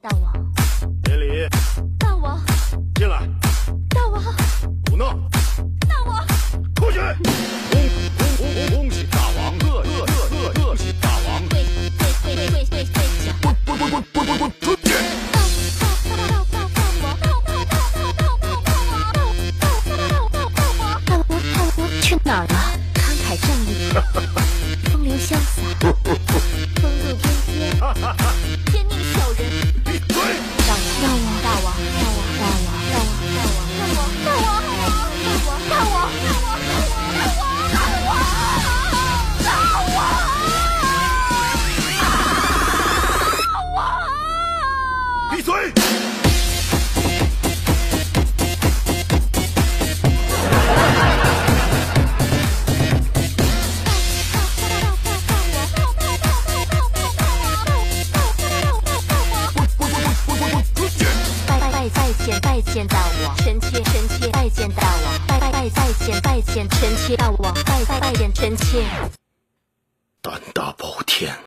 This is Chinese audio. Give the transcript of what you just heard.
大王，别理。大王，进来。大王，胡闹。大王，出去。恭恭恭恭恭喜大王，恭恭恭恭恭恭喜大王。跪跪跪跪跪跪跪下。滚滚滚滚滚滚滚出去。去哪儿了？闭嘴！拜拜拜再见再见到我，臣妾臣妾再见到我，拜拜拜再见再见臣妾到我，拜拜拜见臣妾。胆大包天，